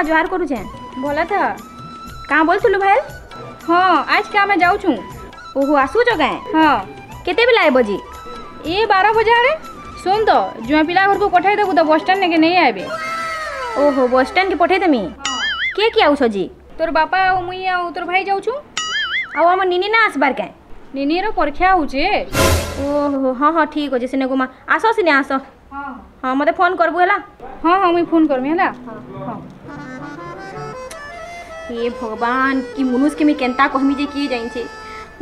ବାପା ଜୁହାର କରୁଛେ ଭଲ ଥା କାଁ ବୋଲଥିଲୁ ଭାଇ ହଁ ଆଜ କେ ଆମେ ଯାଉଛୁ ଓହୋ ଆସୁଛ କାଁ ହଁ କେତେବେଳେ ଆଇବ ଜି ଏ ବାର ବଜେ ଆଡ଼େ ଶୁଣ ତ ଜୁଆ ପିଲା ଘରକୁ ପଠାଇ ଦେବୁ ତ ବସଷ୍ଟାଣ୍ଡ ନେକେ ନେଇ ଆଇବେ ଓହୋ ବସଷ୍ଟାଣ୍ଡକେ ପଠେଇଦେମି କିଏ କିଏ ଆଉଛ ଜି ତୋର ବାପା ଆଉ ମୁଇଁ ଆଉ ତୋର ଭାଇ ଯାଉଛୁ ଆଉ ଆମ ନିନି ନା ଆସିବାର କାଁ ନିନିର ପରୀକ୍ଷା ହଉଛେ ଓହୋ ହଁ ହଁ ଠିକ୍ ଅଛି ସିନେ ଗୁମା ଆସ ସିନେ ଆସ ହଁ ହଁ ମୋତେ ଫୋନ୍ କରବୁ ହେଲା ହଁ ହଁ ମୁଇଁ ଫୋନ୍ କରମି ହେଲା ହଁ हे भगवान कि मनुष्य के में केनता कहमी जे किए जाइछे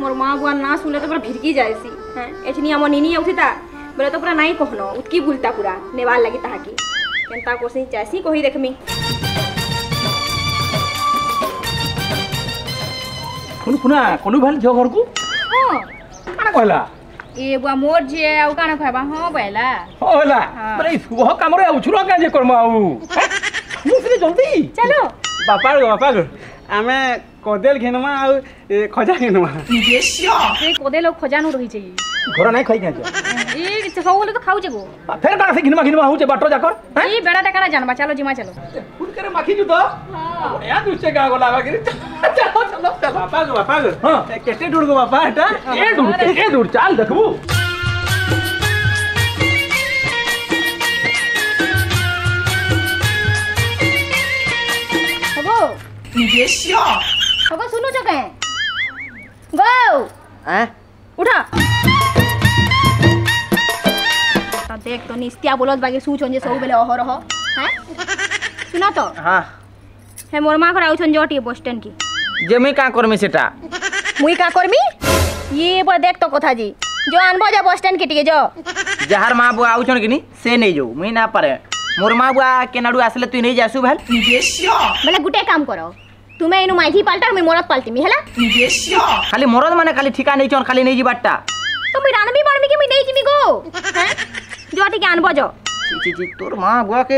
मोर माँ बुआ ना सुनले तो पूरा भिड़की जाएसी हैं? एठनी आम निनी आउथिता बोले तो पूरा नाई कहनो उतकी भूलता पूरा नेवार लगी ताके केनता कोसी कही देखमी কোন भल जो घर को? हाँ। काना कहला? ए बुआ मोर जे आउ काना কানা हाँ হ্যাঁ होला হ্যাঁ सुबह काम रे आउछु আউছুর কাজে করমা আউ मुसरे जल्दी। चलो। ବାପା ବାପା ଆମେ କଦେଲ ଘିନମା ଆଉ ଖଜା ଘିନମା କଦେଲ ଆଉ ଖଜା ନୁ ରହିଛେ ଘର ନାଇଁ ଖାଇ ଖାଇଛ ଇ ସବୁବେଳେ ତ ଖାଉଛେ ଗୋ ଫେର କାଣା ସେ ଘିନମା ଘିନମା ହଉଛେ ବାଟ ଯାକ ଇ ବେଡ଼ାଟା କାଣା ଜାନବା ଚାଲ ଯିମା ଚାଲ ଫୁଲକରେ ମାଖିଛୁ ତ ବଢ଼ିଆ ଦୁଶେ ଗାଁ ଗଲା ବାକିରି ବାପା ଗୋ ବାପା ଗୋ ହଁ କେତେ ଦୂର ଗୋ ବାପା ଏଟା ଏ ଦୂର ଏ ଦୂର ଚାଲ ଦେଖବୁ 别笑。我刚 सुनो तो कहें। गो। उठा। तो देख तो निस्तिया बोलो बाकी सूच होंगे सब बेले ओहो रहो। हैं? सुना तो। हाँ। हे मोर माँ को आउछन जोटी बस स्टैंड की। जे मुई का करमी सेटा। मुई का करमी? ये ब देख तो कथा जी। जो आनबो जा बस स्टैंड की टिके जो। जहार माँ बुआ आउछन किनी से नहीं जो मुई ना पारे। मोर माँ बुआ केनाडू आसले तू नहीं जासु भल। बेशियो। मतलब गुटे काम करो। তুমি এনু মাইঝি পাল্টা আমি মরদ পাল্টিমি হেলা খালি মরদ মানে খালি ঠিকা নেই চন খালি নেই জিবারটা তুমি রানবি বাড়বি কি আমি নেই জিমি গো হ্যাঁ জটিকে আনব জ জি জি তোর মা বুয়াকে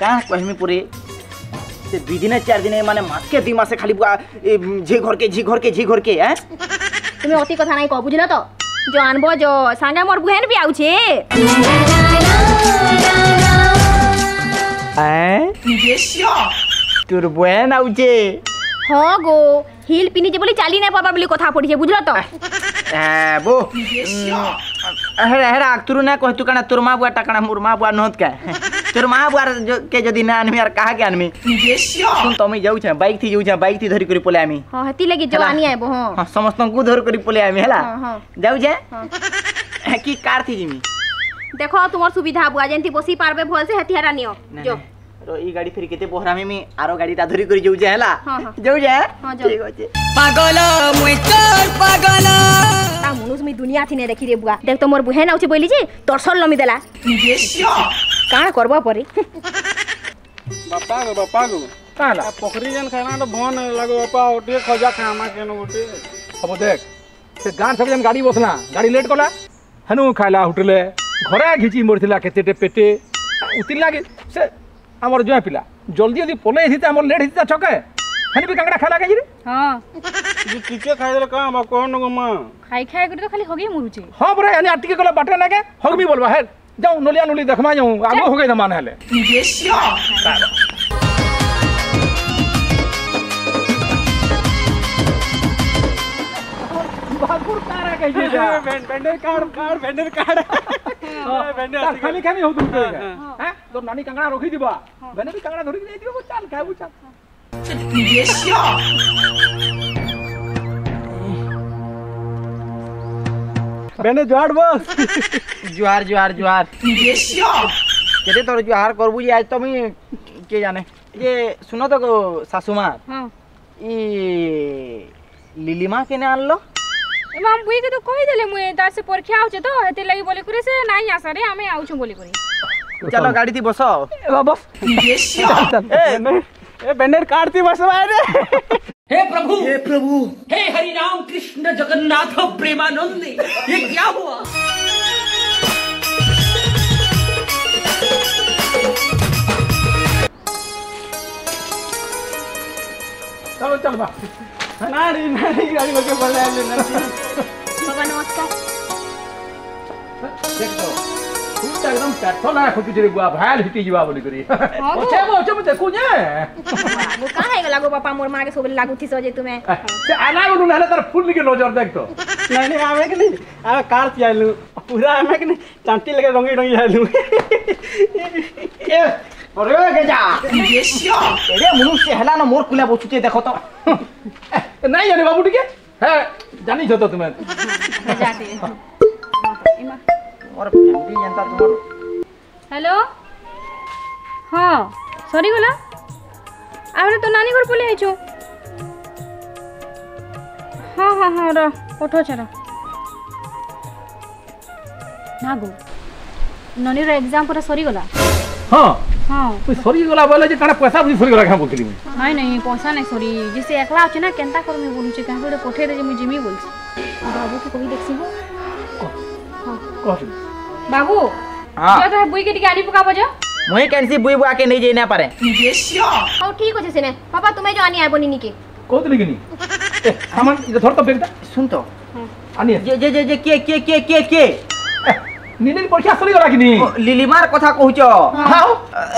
কা কহিমি পুরে সে দুদিনে চার দিনে মানে মাসকে দুই মাসে খালি বুয়া ঝি ঘরকে ঝি ঘরকে ঝি ঘরকে হ্যাঁ তুমি অতি কথা নাই কব বুঝিল তো জ আনব জ সাঙ্গে মোর বুহেন বি আউছে হ্যাঁ তোর বয়ান আউছে হ্যাঁ গো হিল পিনিছে বলে চালি না পারবার বলে কথা পড়িছে বুঝলো তো হ্যাঁ বো হেরা হেরা তোর না কহিতু কানা তোর মা বুয়াটা কানা মোর মা বুয়া নহত কা তোর মা বুয়ার কে যদি না আনমি আর কাহাকে আনমি শুন তুমি যাউছে বাইক থি যাউছে বাইক থি ধরি করি পলে আমি হ্যাঁ হেতি লাগি যাও আনি আইবো হ্যাঁ সমস্ত কু ধর করি পলে আমি হেলা যাউছে কি কার থি জিমি দেখো তোমার সুবিধা বুয়া যেনতি বসি পারবে ভলসে হেতি হেরা নিও যাও ର ଇ ଗାଡି ଫେରି କେତେ ବହରାମି ମି ଆର ଗାଡିଟା ଧରି କରି ଯାଉଛେ ହେଲା ଯାଉଛେ ଠିକ ଅଛେ ପାଗଲ ମୁଇଁ ତୋର ପାଗଲ ତା ମନୁଷ ମି ଦୁନିଆ ଥିନେ ଦେଖି ରେ ବୁଆ ଦେଖ ତ ମୋର ବୁହେ ନାଉଛେ ବୋଇଲି ଯେ ତରସଲ ଲମି ଦେଲା କାଣା କରବା ପରେ ବାପା ଗୋ ବାପା ଗୋ କାଣା ପୋଖରୀ ଯେନ୍ ଖାଇମା ତ ଭନ ଲାଗୁ ବାପା ଟିକେ ଖଜା ଖାଇମା କେନ ଗୋଟେ ହବ ଦେଖ ସେ ଗାଁ ସବୁ ଯେନ୍ ଗାଡି ବସଲା ଗାଡି ଲେଟ୍ କଲା ହେନୁ ଖାଇଲା ହୋଟେଲେ ଘରେ ଘିଚି ମରିଥିଲା କେତେଟେ ପେଟେ ଉତିଲା କି ସେ आमर जो पिला जल्दी यदि पले हिता आमर लेट हिता छके हनी भी कांगड़ा खाला के जी ये किचे खाइ देले का हम कोन न माँ खाइ खाइ कर तो खाली होगी मुरुचे हाँ बरे यानी अटके कोला बाटे ना के होगमी बोलबा हे जाऊ नोलिया नोली देखमा जाऊ आगो हो गई दमान हेले ये श्या भागुर तारा के जी बेंडर कार्ड कार्ड बेंडर कार्ड খালি খালি হউ তুমি হ্যাঁ তোর নানি কাঁকড়া রখি দিবা বেনে বি কাঁকড়া ধরি দিয়ে দিবা চাল খাইবু চাল ভেন্ডে জোয়ার বস জুহার জুহার জুহার কেতে তোর জুহার করবু যে আজ তুমি কে জানে যে শুনো তো গো শাশুমা ହଁ ই লিলিমা কেনে আনলো মাম বুইকে তো কই দেলে মুই তার সে পরীক্ষা হচ্ছে তো হেতে লাগি বলি করে সে নাই আসারে আমি আউছু বলি করে চলো গাড়ি দি বস এ বস ए बैनर काटती बस रे हे प्रभु हे प्रभु हे हरि राम कृष्ण जगन्नाथ प्रेमानंद ये क्या हुआ चलो चलो नारी नारी गाड़ी को क्या बोला है नारी। बाबा नमस्कार। देख तो तू तो एकदम कैटो ना खुद किसी गुआ भाल हिटी जीवा बोली करी। ओचे वो ओचे मुझे कुने वो कहाँ है लागो पापा मोर माँ के सोबे लागू थी सोचे तुम्हें ते आना वो ना ना तेरा फुल निकल नोजर देख तो। नहीं नहीं आवे के नहीं? आवे कार से आलू। पूरा आवे के नहीं? चांटी लगे रंगी रंगी आलू। अरे के जा ये मनुष्य हला ना मोर कुला बोचुते देखो तो। नहीं अरे बाबू ठीक है? जानी जो तो तुम्हें। और फैमिली जनता तुम्हार। हेलो? हाँ सॉरी गोला आमरे तो नानी घर पले आइछो हाँ हाँ हाँ र उठो चलो। ना गो। ननी रो एग्ज़ाम पर सॉरी गोला हाँ। ହଁ ମୁଇଁ ସରିଗଲା ବୋଇଲେ ଯେ କାଣା ପଇସା ବୁଝି ସରିଗଲା କାଁ ବୋଲଥିଲି ନାଇଁ ନାଇଁ ପଇସା ନାଇଁ ସରି ଯେ ସେ ଏକଲା ଅଛି ନା କେନ୍ତା କରମି ବୋଲୁଛି କାହାକୁ ଗୋଟେ ପଠେଇ ଦେଇ ମୁଇଁ ଯିମି ବୋଲଛି ବାବୁକୁ କହି ଦେଖିବୁ ବାବୁ ଯା ତ ବୁଇକେ ଟିକେ ଆଣି ପକାବ ଯା ମୁଇଁ କେନ୍ସି ବୁଇ ବୁଆକେ ନେଇ ଯାଇ ନା ପାରେ ହଉ ଠିକ୍ ଅଛି ସେନେ ପାପା ତୁମେ ଯ ଆନି ଆଇବନି ନିକେ କହୁଥିଲି କିନି ସାମାନ ଧର ତ ବେଗଟା ଶୁନ ତ ଆନି ଯେ ଯେ ଯେ କିଏ କିଏ କିଏ କିଏ କିଏ নিলির পরীক্ষা চলি গলা কিনি? লিলিমার কথা কহুছ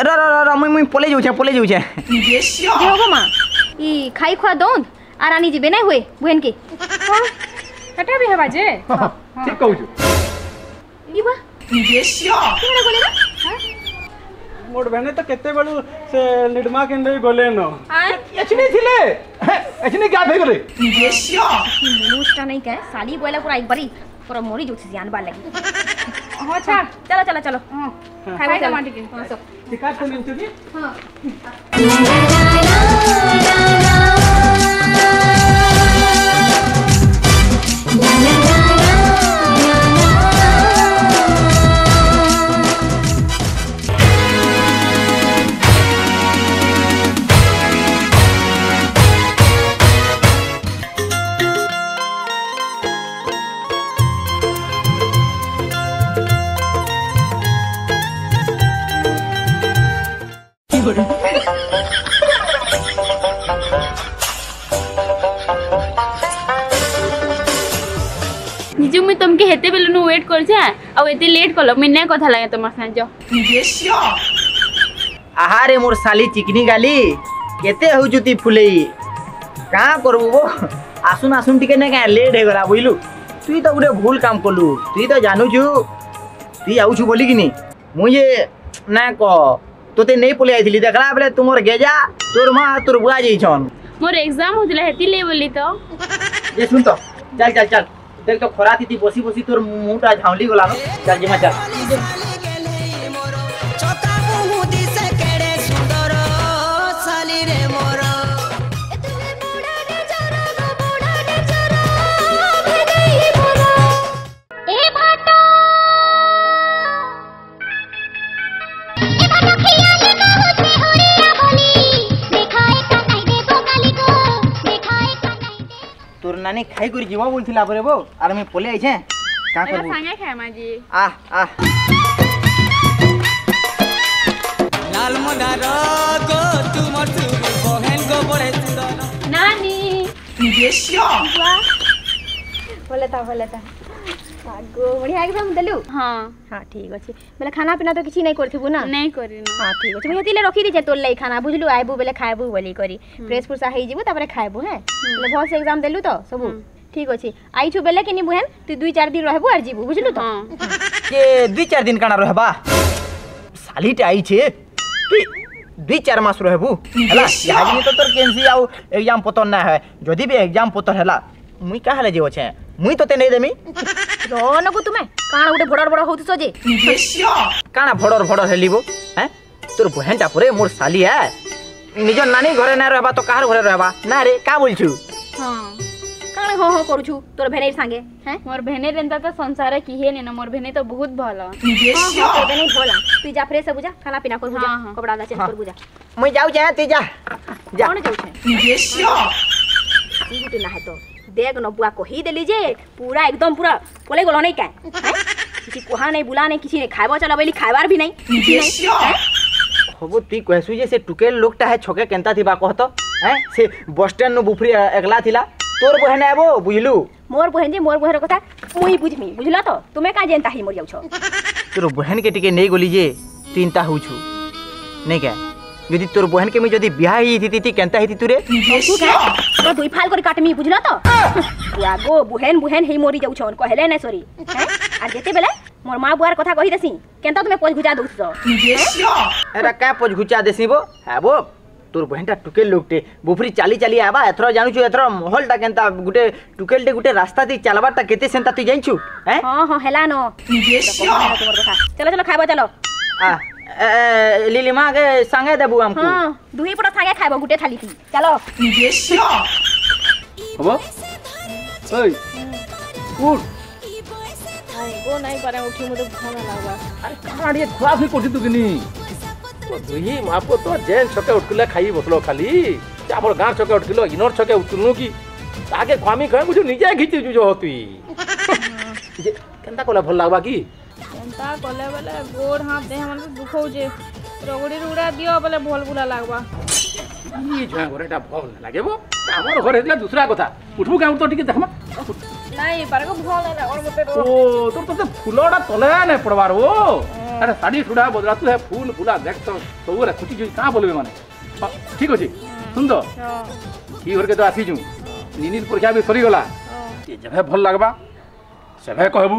র র র মুই মুই পলে যাউছে পলে যাউছে। ইয়ে কি হব মা। ই খাই খোয়া দন আর আনি জিবে নাই হয়ে বুহেন কে? এটা বি হবা যে। ঠিক কহুছ ই বা কি বলে না? ମୋର ଭେଣେ ତ କେତେବେଳୁ ସେ ଲିଡମା କେନ୍ଦ୍ର ଗଲେନ ଏଛିନି ଥିଲେ ଏଛିନି ଗାଧ ହେଇଗଲେ ମୁସ୍ଟା ନାଇଁ କେ ସାଲି ବୋଇଲା ପୁରା ଏକବାରି ପୁରା ମରି ଯାଉଛି ଜାନବାର ଲାଗି ହଁ ଛାଡ଼ ଚାଲ ଚାଲ ଚାଲ ଖାଇବା ଜମା ଟିକେ ହଁ ଟିକା ତ ମିଳୁଛି ହଁ ওয়েট করছে আর এতে লেট করলো মুই নাই কথা লাগে তোমার সাথে যাও আহারে মোর শালি চিকনি গালি কেতে হউছু তুই ফুলেই কাঁ করবু গো আসুন আসুন টিকে না কেন লেট হয়ে গলা বুঝলু তুই তো গোটে ভুল কাম কলু তুই তো জানুছু তুই আউছু বলি কিনি মুই যে না ক তোতে নেই পলে আইছিলি দেখলা বেলে তোমার গেজা তোর মা তোর বুয়া যাইছন মোর এক্সাম হউছিলা হেতি লে বলি তো এ শুন তো চল চল চল দেখ তো খরা তিতি বসি বসি তোর মুটা ঝাউলি গলা চল জিমা চল নানি খাই করি যাব বলছিলা পরে বউ আর আমি পলে আইছে। কা করব সাঙ্গে খাই মাজি আহ আহ। লাল মদার গো তোমার তুমি বহেন গো বড়ে নানি। বলে তা বলে তা ଆଗୋ ବଢିଆ ଏକ୍ସାମ୍ ଦେଲୁ ହଁ ହଁ ଠିକ୍ ଅଛି ବେଲେ ଖାନା ପିନା ତ କିଛି ନାଇଁ କରିଥିବୁ ନା ନାଇଁ କରିନ ହଁ ଠିକ୍ ଅଛି ମୁଇଁ ହେତିଲେ ରଖିଦେଇଛେ ତୋର୍ ଲାଗି ଖାନା ବୁଝଲୁ ଆଇବୁ ବେଲେ ଖାଇବୁ ବୋଲି କରି ଫ୍ରେଶ୍ ଫ୍ରୁଶା ହେଇଯିବୁ ତାପରେ ଖାଇବୁ ହେଁ ବେଲେ ଭଲ୍ସେ ଏକ୍ସାମ୍ ଦେଲୁ ତ ସବୁ ଠିକ୍ ଅଛି ଆଇଛୁ ବେଲେ କିନି ବୁହେନ୍ ତୁଇ ଦୁଇ ଚାରି ଦିନ ରହିବୁ ଆର୍ ଯିବୁ ବୁଝଲୁ ତ ହଁ যে দুই চার দিন কানা রহবা শালিটা আইছে তুই দুই চার মাস রহবু হেলা ইহাদিন তো তোর কেনসি আউ এক্সাম পতর না হয় যদি বি এক্সাম পতর হেলা মুই কাহালে যে অছে মুই তোতে নেই দেমি रोनगु तुमे काना उठे भडर भडर होतिस जे बेशिया काना भडर भडर हेलिबो ह तोर भेंटा परे मोर साली है निज नानी घरे ना रहबा तो कहार घरे रहबा ना रे का बोलछु हाँ काने हो हो करछु तोर भेने संगे ह मोर भेने रेंदा तो संसार के हे ने मोर भेने तो बहुत भलो देख नबुआ बुआ को ही दे लीजिए पूरा एकदम पूरा बोले गोलो नहीं क्या? किसी कोहा नहीं बुला नहीं किसी ने खाइबो चला बोली खाइबार भी नहीं। हबो तुई कहसु जे से टुकेल लोकटा है छोके केनता थिबा कहतो हैं? से बस स्टैंड नो बुफरी एकला थिला। तोर बहन आबो बुझलु? मोर बहन जे मोर बहर कथा मुई बुझमी। बुझला तो? तुमे का जेनता ही मरियाउ जाउ छो? तोर बहन के टिके नहीं गोली जे चिंता होछु नहीं का যদি তোর বহেনকে মুই যদি বিয়া হইতি তি কেনতা হইতি তুরে তো দুই ফাল করে কাটমি বুঝল তো আগো বুহেন বুহেন হেই মরি যাউছন কহেলে না সরি আর যেতেবেলে মোর মা বুয়ার কথা কহি দেছি কেনতা তুমি পজ ঘুচা দউছ এরা কা পজ ঘুচা দেসিব হ্যাঁ বো তোর বহেনটা টুকেল লোকটে বুফরি চালি চালি আবা এথর জানুছু এথর মহলটা কেনতা গুটে টুকেলটে গুটে রাস্তা দিয়ে চালবারটা কেতে সেন্তা তুই জানছু হ্যাঁ হ্যাঁ হ্যাঁ হেলা ন তোমার কথা চলো চলো খাইব চলো আ, लिलिमा के संगे देबु हमको हां दुही पूरा संगे खाइबो गुटे थाली की चलो बेसियो हबो ओय उठ वो नहीं पारे उठी मुझे खाना लगा अरे कहां ये खराब ही कोठी तुकनी दुही मापो तो जेन छके उठले खाई बसलो खाली আমার গাঁ ছকে উঠল ইনর ছকে উঠলু কি আগে খামি খাই বুঝু নিজে ঘিচি যুজ তুই কেনটা কলে ভালো লাগবা কি ଏନ୍ତା କଲେ ବେଲେ ଗୋଡ଼ ହାତ ଦେହ ମାନେ ଦୁଖଉଛେ ରଗଡ଼ି ରୁଗଡ଼ା ଦିଅ ବେଲେ ଭଲ ବୁଲା ଲାଗ୍ବା ଜଣା ଘରେ ଏଟା ଭଲ ନାଇଁ ଲାଗିବ ଆମର ଘରେ ହେଇଥିଲା ଦୁସରା କଥା ଉଠବୁ କାମ ତ ଟିକେ ଦେଖମା ନାଇଁ ପାରକ ଭଲ ହେଲା ଅଣ ମତେ ଓ ତୋର ତତେ ଫୁଲଟା ତଲେ ନାଇଁ ପଡ଼ବାର ଓ ଆରେ ଶାଢ଼ୀ ସୁଢ଼ା ବଦଲା ତୁ ହେ ଫୁଲ ଫୁଲା ଦେଖ ସବୁରେ ଖୁଟି ଯାଇ କାଁ ବୋଲବେ ମାନେ ଠିକ ଅଛି ଶୁଣ ତ ଇ ଘରକେ ତ ଆସିଛୁ ନିନିର ପରୀକ୍ଷା ବି ସରିଗଲା ଯେଭେ ଭଲ ଲାଗ୍ବା ସେଭେ କହିବୁ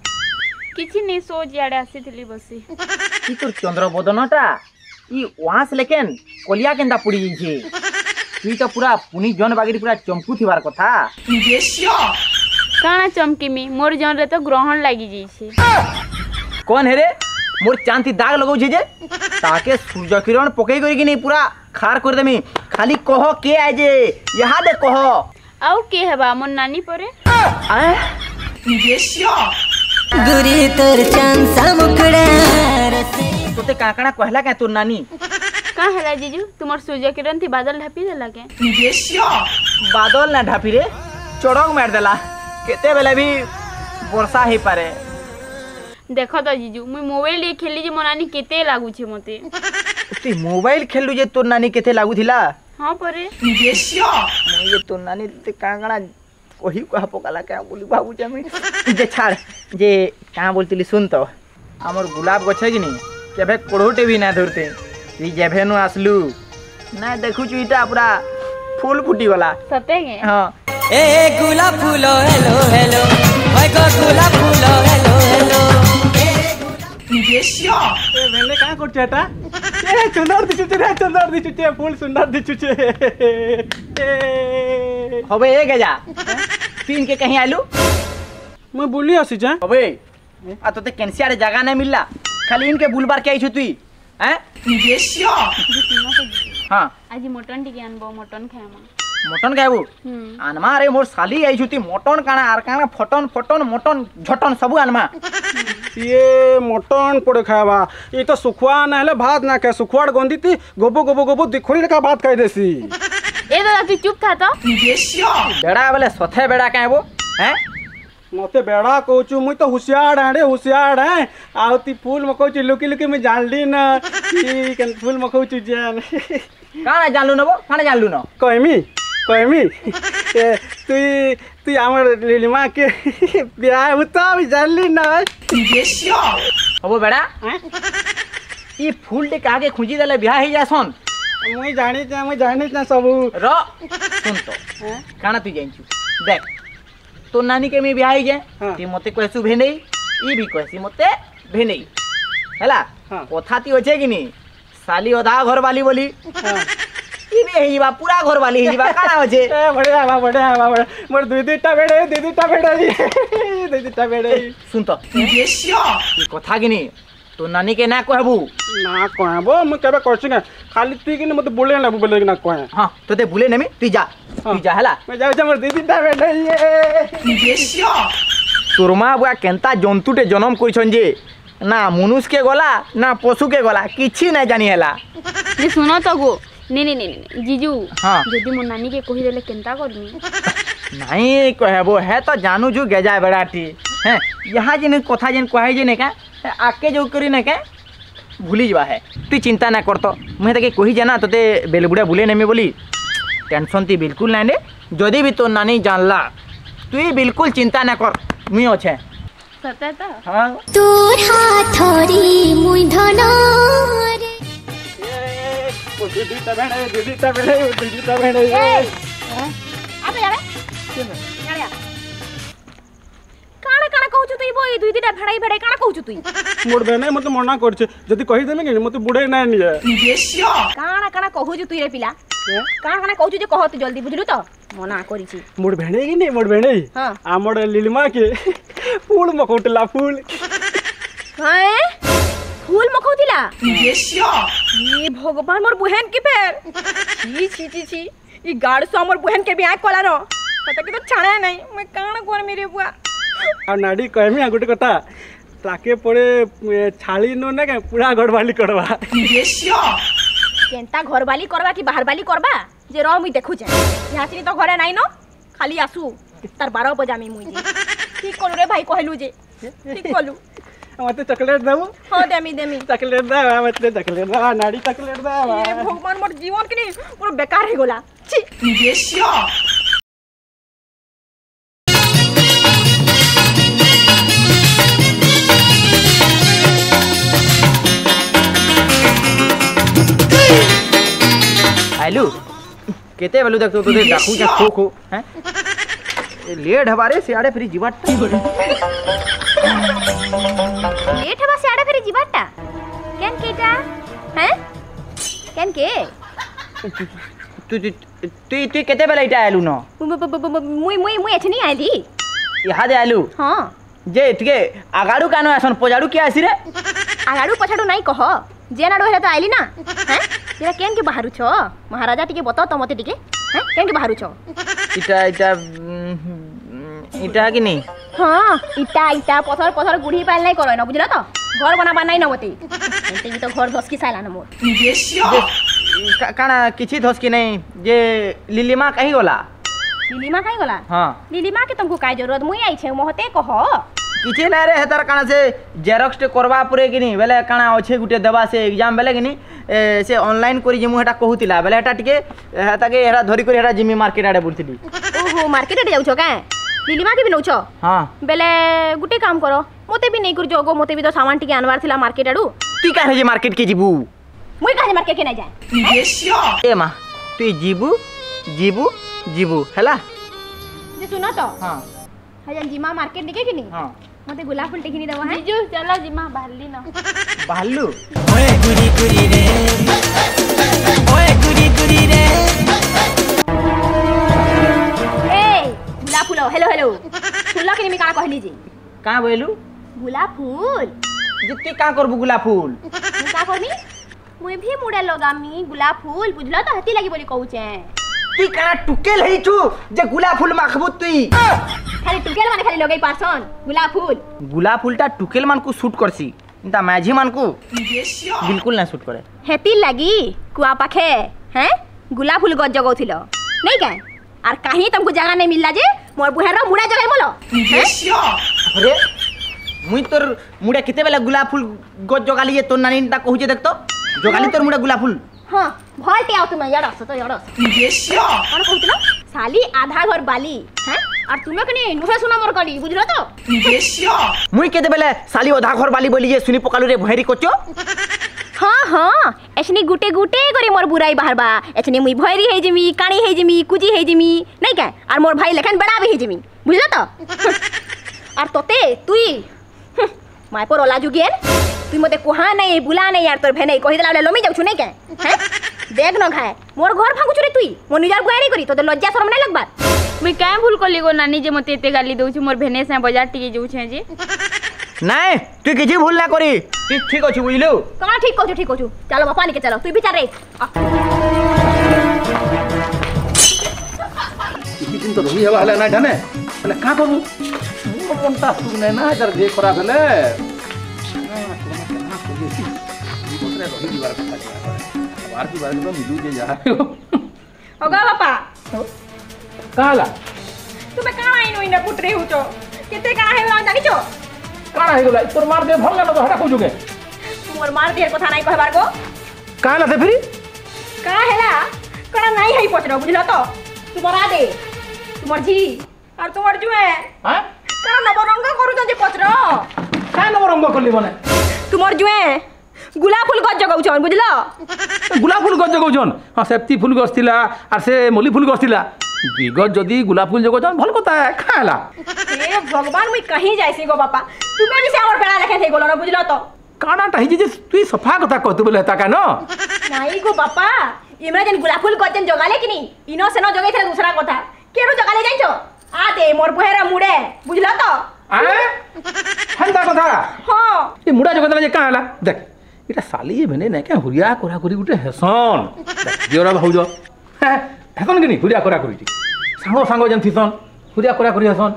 କିଛି ନେଇ ସୋ ଇଆଡ଼େ ଆସିଥିଲି ବସି কি তোর চন্দ্রবদনটা ই ওয়াস লেকেন কলিয়া কেনটা পুড়ি যাইছে তুই তো পুরা পুনি জন বাগিরি পুরা চমকু থিবার কথা କାଣା ଚମକିମି ମୋର୍ ଜନ୍ରେ ତ ଗ୍ରହଣ ଲାଗିଯାଇଛେ কোন হেরে মোর চান্তি দাগ লগাউছে যে তাকে সূর্য কিরণ পকাই করি কিনি পুরা খার করে দেমি খালি কহ কে আয় যে ইহা দে কহ ଆଉ କିଏ ହେବା ગુરી તોર ચાંદ સામુકડા તો તે કાકણા કહલા કે તું નાની का हला जीजू? तुमर सूर्य किरण थी बादल ढापी देला के बादल ना ढापी रे. चोड़क मार देला केते बेला भी वर्षा ही पारे. देख तो जीजू मुई मोबाइल लिए खेली जे मोनानी केते लागू छे मते. तू मोबाइल खेलू जे तोर नानी केते लागू थिला? हाँ परे. मुई ये तोर नानी ते कांगड़ा कही कहा पकाला क्या बोली भावुचे आम जे छाड़ जे क्या बोलती सुन तो आमर गुलाब गछ कि नहीं केभे कोढ़ोटे भी ना धरते তুই যেভে নু আসলু না দেখুছু এটা পুরা ফুল ফুটি গলা সতে গে হ্যাঁ এ গোলাপ ফুল হেলো হেলো ওই গো গোলাপ ফুল হেলো হেলো ফুল সুন্দর দিছুছে হবে এ গেজা पीन के कहीं आलू? मैं बोली आसी जा अबे आ तो ते केनसी आरे जगह नहीं मिलला। खाली इनके बुलबार के आई छु तू हैं? बेशिया हाँ। आज मटन टिके आनबो मटन खाएमा। मटन खाएबो? हम्म। आनमा रे मोर साली आई छु ती मटन काना आर काना फटन फटन मटन झटन सब आनमा। ये मटन पड़े खाएबा। ये तो सुखवा ना हेले भात ना के सुखवाड़ गोंदी ती गोबो गोबो गोबो दिखोरी लका भात खाई देसी। ए दादा तू चुप था तो बेड़ा बोले सथे बेड़ा का है वो हैं मते बेड़ा कहू मुई तो होशियार है रे होशियार है आउती फूल म कहू लुकी लुकी में जानली ना कि कन फूल म कहू जान काना जानलू ना वो काना जानलू ना कहमी कहमी ए तू तू हमर তুই তুই আমার লিলিমাকে বিয়ে হতো আমি জানলি না হবো ई फूल ফুলটি কাকে खुजी देले ब्याह হয়ে जासन ମୁଇଁ ଜାଣିଛେ ମୁଇଁ ଜାଣିଛେ ସବୁ ର ଶୁଣ ତ କାଣା ତୁ ଜାଣିଛୁ ଦେଖ ତୋ ନାନୀ କେମି ବିହା ହେଇଛେ ତି ମତେ କହିଛୁ ଭେନେଇ ଇ ବି କହିସି ମତେ ଭେନେଇ ହେଲା କଥା ତି ଅଛେ କି ନି ସାଲି ଅଧା ଘର ବାଲି ବୋଲି ଇନେ ହେଇଯିବା ପୁରା ଘର ବାଲି ହେଇଯିବା କାଣା ଅଛେ ବଢିଆ ହେବା ବଢିଆ ହେବା ମୋର ଦୁଇ ଦୁଇଟା ବେଡେ ଦୁଇ ଦୁଇଟା ବେଡେ ଦୁଇ ଦୁଇଟା ବେଡେ ଶୁଣ ତ କଥା କି ନି तो नानी के ना कहबू। ना कहबो म केबे करछि के? खाली ती कि मते बुले ना बुले ना कह। हाँ तोते बुले नेमी ती जा। ती जा हला। हाँ, मैं जाउ छ मोर दीदी ता बैठे ये बेसियो तुरमा बुआ केनता जंतुटे जन्म कोइ छन जे? ना मनुष्य के गला ना पशु के गला किछि नै जानि हला। ये सुनो तो गो। नी नी नी जीजू हाँ। यदि मोर नानी के कहि देले केनता करबू नहीं कहबो है तो जानू जो गेजा बड़ाटी हैं यहाँ जिन कथा जिन कहे जिन का आगे जो करी क्या? भूली जावा है। तु चिंता ना करत तो। मुझे तो तक कही जाना तोते बेलबुड़ा भूले नेमी बोली। टेनसन ती बिल्कुल ना ने जदि भी तो नानी जानला। तु बिल्कुल चिंता ना कर। मुई अच्छे हाँ। दीदी ता दीदी ता भेणे दीदी কানা কানা কହୁଛୁ তুই বই দুই দিটা ভেড়াই ভেড়াই কানা কହୁଛୁ তুই মোর বেনে মতে মনা করছে যদি কই দেলে কি মতে বুড়াই না নিয়ে কানা কানা কହୁଛୁ তুই রে পিলা কানা কানা কହୁଛୁ যে কহতে জলদি বুঝলু তো মনা করিছি মোর ভেণেই কি নে মোর ভেণেই আমার লিলমা কে ফুল মকউটলা ফুল হ্যাঁ ফুল মকউতিলা এ ভগবান মোর বুহেন কি ফের ছি ছি ছি ছি ই গাড় সো আমার বুহেন কে বিয়া কলানো তাকে তো ছাড়া নাই মই কানা করমি রে বুয়া ଆଉ ନାଡ଼ି କହିମି ଆଉ ଗୋଟେ କଥା ତାକେ ପରେ ଛାଳିନୁ ନା କାଁ ପୁରା ଘରବାଲି କରବା କେନ୍ତା ଘରବାଲି କରବା କି ବାହାରବାଲି କରବା ଯେ ରହ ମୁଇଁ ଦେଖୁଛେ ଇହାଚିନି ତ ଘରେ ନାଇଁନ ଖାଲି ଆସୁ ତାର ବାର ବଜାମି ମୁଇଁ ଠିକ କଲୁ ରେ ଭାଇ କହିଲୁ ଯେ ଠିକ କଲୁ मते चॉकलेट देबो हो देमी देमी चॉकलेट दे मते चॉकलेट दे नाड़ी चॉकलेट दे भगवान मोर जीवन के नहीं पूरा बेकार हो गला छी बेश्या भैलू कहते भैलू देख तो तो डाकू जा खो खो हैं? लेट हमारे सियाड़े फिर जीवाट लेट हवा सियाड़े फिर जीवाटा कैन केटा हैं? कैन के? तू तू तू तू कहते भला इटा आलू ना? मुई मुई मुई एठनी आली यहाँ दे आलू हाँ। जे ठीक है आगाड़ू कानो ऐसन पोजाड़ू क्या आसी रे आगाड़ू पछाड़ू नहीं कहो। जे नाड़ू हेरा तो आइली ना? हैं? ସେଟା କେନ୍କେ ବାହାରୁଛ ମହାରାଜା ଟିକେ ବତାଅ ତ ମତେ ଟିକେ ହେଁ କେନ୍କେ ବାହାରୁଛ ଇଟା ଇଟା ଇଟା କି ନି ହଁ ଇଟା ଇଟା ପଥର ପଥର ଗୁଢ଼ି ପାଇଲ ନାଇଁ କରନ ବୁଝିଲ ତ ଘର ବନାବାର ନାଇଁ ନ ମତେ ଏମିତି ବି ତ ଘର ଧସକି ସାଇଲାନ ମୋର କାଣା କିଛି ଧସକି ନାଇଁ ଯେ ଲିଲିମା କାହିଁ ଗଲା ଲିଲିମା କାହିଁ ଗଲା ହଁ ଲିଲିମା କି ତମକୁ କାଇଁ ଜରୁରତ ମୁଇଁ ଆଇଛେ ମତେ କହ କିଛି ନାଇଁ ରେ ହେତାର କାଣା ସେ ଜେରକ୍ସଟେ କର୍ବା ପରେ କିନି ବେଲେ କାଣା ଅଛେ ଗୁଟେ ଦେବା ସେ ଏକ୍ଜାମ୍ ବେଲେ କିନି ସେ ଅନଲାଇନ୍ କରି ଯିମୁ ହେଟା କହୁଥିଲା ବେଲେ ହେଟା ଟିକେ ହେତାକେ ହେଟା ଧରିକରି ହେଟା ଯିମି ମାର୍କେଟ୍ ଆଡ଼େ ବୁଲଥିଲି ଓହୋ ମାର୍କେଟ୍ ଆଡ଼େ ଯାଉଛ କାଁ ଲିଲିମାକେ ବି ନେଉଛ ହଁ ବେଲେ ଗୁଟେ କାମ କର ମୋତେ ବି ନେଇକରି ଯାଅ ଗୋ ମୋତେ ବି ତ ସାମାନ ଟିକେ ଆନବାର ଥିଲା ମାର୍କେଟ୍ ଆଡ଼ୁ ତୁଇ କାହିଁ ଯେ ମାର୍କେଟ୍କେ ଯିବୁ ମୁଇଁ କାହିଁ ମାର୍କେଟ୍କେ ନାଇଁ ଯାଏ ଏ ମା ତୁଇ ଯିବୁ ଯିବୁ ଯିବୁ ହେଲା ଯେ ଶୁନ ତ ହଁ ହେଲେ ଯିମା ମାର୍କେଟ୍ ଟିକେ କିନି ହଁ মতে গোলাপ ফুলটে কিনি দেব হ্যাঁ বিজু চলো জিমা বাহলি না বাহলু ওয়ে গুড়ি গুড়ি রে ওয়ে গুড়ি গুড়ি রে এই গোলাপ ফুল হেলো হেলো ফুল কিনি মি কা কহলি জি का बोलू? गुलाब फूल। जितके का करबु गुलाब फूल? का करमी मुई भी मुड़ा लगामी गुलाब फूल। बुझलो त हती लागी बोली कहू छे ती का टुकेल हई छु जे गुलाब फूल माखबु तुई? খালি টুকেল মানে খালি লগাই পারছন গুলাপ ফুল গুলাপ ফুলটা টুকেল মানকু শুট করছি কিন্তু মাঝি মানকু বিলকুল না শুট করে হেতির লাগি কুয়া পাখে হ্যাঁ গুলাপ ফুল গজ জগাউছিল নাই কেন আর কাহি তোমাকে জায়গা নাই মিললা যে মোর বুহের মুড়া জগাই বলো আরে মুই তোর মুড়া কেতে বেলা গুলাপ ফুল গজ জগালি যে তোর নানিটা কহুছে দেখতো জগালি তোর মুড়া গুলাপ ফুল হ্যাঁ ভয় টিয়াও তুমি ইয়ার আসো তো ইয়ার আসো মানে কহুছিল শালি আধা ঘর বালি হ্যাঁ আর তুমি কেন নুহে শোনা মোর কলি বুঝলো তো? মুই কেতেবেলে শালি অধা ঘর বালি বলি যে শুনি পকালু রে ভেরি করছ? হ্যাঁ হ্যাঁ এছনি গুটে গুটে করে মোর বুড়াই বাহারবা। এছনি মুই ভয়রি হয়ে জিমি কাণি হয়ে জিমি কুজি হয়ে জিমি নাই কে? আর মোর ভাই লেখান বেড়া হয়ে জিমি বুঝলো তো? আর তোতে তুই মাইপর ওলা যুগের তুই মতে কুহা নাই বুলা নাই আর তোর ভেনে কহি দেলা লমি যাউছু নাই কে? হ্যাঁ? দেখ ন খায় মোর ঘর ভাঙুছু রে তুই মোর নিজার গুয়া নাই করি তোদের লজ্জা শরম নাই লাগবার? ମୁଇଁ କାଁ ଭୁଲ କଲି ଗୋ ନାନୀ ଯେ ମତେ ଏତେ ଗାଲି ଦଉଛି ମୋର ଭେନେ ସାଙ୍ଗେ ବଜାର ଟିକେ ଯାଉଛେ ଯେ নাই তুই কিছু ভুল না করি তুই ঠিক আছে বুঝলু কমা ঠিক কছু ঠিক কছু চলো বাপা নিকে চলো তুই বিচার রে আ। କିଛି ଦିନ ତ ରହି ହେବା ହେଲେ ନାଇଁ ଢାନେ ହେଲେ କାଁ କରୁ ମନଟା ସୁଖ ନାଇଁ ନା ତାର ଦେହ ଖରାପ ହେଲେ ମାନେ ରହିଯିବାର କଥା ଆବାର કાલા તમે કાણા એનો એને કૂટ રહ્યું છો કે તે કાણા હે લાવ જાણી છો કાણા હે ગલા তোর মার দে ভাঙা না তো হটা কুজুকে মোর মার দে কথা নাই কহবার গো কালা তে ফিরি কা হেলা কানা নাই হই পচরা বুঝলা তো তোমার আদে তোমার জি আর তোমার জুয়ে হ্যাঁ কানা নবরঙ্গ করুছন যে পচরা কা নবরঙ্গ করলি বনে তোমার জুয়ে গুলাপ ফুল গছ জগাউছন বুঝলা গুলাপ ফুল গছ জগাউছন হ্যাঁ সেপ্তি ফুল গছ থিলা আর সে মলি ফুল গছ থিলা বিগত যদি গোলাপ ফুল যোগ যাও ভাল কথা খালা এ ভগবান মুই কাহি যাইছি গো বাপা তুমি যে আমার বেড়া দেখে থই গলো না বুঝলো তো কানাটা হিজি যে তুই সফা কথা কতু বলে তা কেন নাই গো বাপা ইমরা যেন গোলাপ ফুল গছেন জগালে কিনি ইনো সেনো জগাইছিল দুসরা কথা কেরো জগালে যাইছো আ দে মোর বহেরা মুড়ে বুঝলো তো ହେନ୍ତା କଥା ହଁ ଏ ମୁଡ଼ା ଯୋଗ ଦେଲା ଯେ କାଁ ହେଲା ଦେଖ ଏଇଟା ସାଲି ମାନେ ନାଇଁ କାଁ ହୁରିଆ କୋରାକୁରି ଗୋଟେ ହେସନ୍ ଝିଅର ଭାଉଜ ହେସନ୍ କି ନି ହୁରିଆ କରା କରିଛି ସାଙ୍ଗ ସାଙ୍ଗ ଯେନ୍ ଥିସନ୍ ହୁରିଆ କରା କରି ହେସନ୍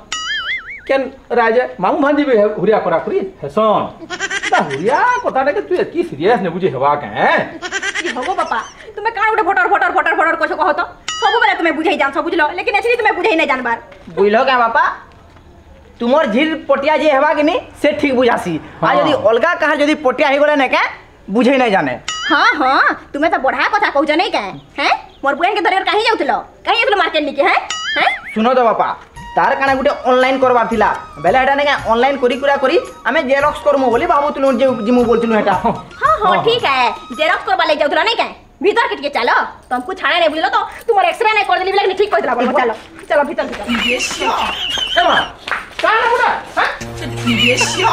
କେନ୍ ରାଇଜେ ମାମୁ ଭାଞ୍ଜି ବି ହୁରିଆ କରା କରି ହେସନ୍ ହୁରିଆ କଥାଟାକେ ତୁ ଏତ୍କି ସିରିୟସ୍ ନେବୁଛି ହେବା କେଁ ହବ ବାପା ତୁମେ କାଣା ଗୋଟେ ଭଟର ଭଟର ଭଟର ଭଟର କଛ କହ ତ ସବୁବେଳେ ତୁମେ ବୁଝେଇ ଜାଣଛ ବୁଝିଲ ଲେକିନ ଏଥିରେ ତୁମେ ବୁଝେଇ ନାଇଁ ଜାଣବାର ବୁଝିଲ କେଁ ବାପା ତୁମର ଝିଲ ପଟିଆ ଯେ ହେବା କି ନି ସେ ଠିକ୍ ବୁଝାସି ଆଉ ଯଦି ଅଲଗା କାହାର ଯଦି ପଟିଆ ହେଇଗଲେ ନାଇଁ କେଁ ବୁଝେଇ ନାଇଁ ଜାନେ ହଁ ହଁ ତୁମେ ତ ବଢ଼ା କଥା କହୁଛ ନାଇଁ କେଁ ହେଁ मोर बुआन के धरे कहीं जाउथिलो? कहीं जाउथिलो मार्केट निके हैं? हैं? सुनो तो बापा तार काना गुटे ऑनलाइन करबार थिला। बेले हेटा ने ऑनलाइन करी कुरा करी आमे जेरॉक्स करमो बोली भाबुतलु जे जिमु बोलथिनु हेटा। हाँ हाँ ठीक है। जेरॉक्स करबा ले जाउथला नै काय भीतर किटके चलो। तुमको छाणे नहीं बुझलो तो तुम्हारे एक्सरे नहीं कर देली बिलक ठीक कहतला बोल चलो। चलो भीतर भीतर ये शो ए माँ का ना बुडा हाँ? ये शो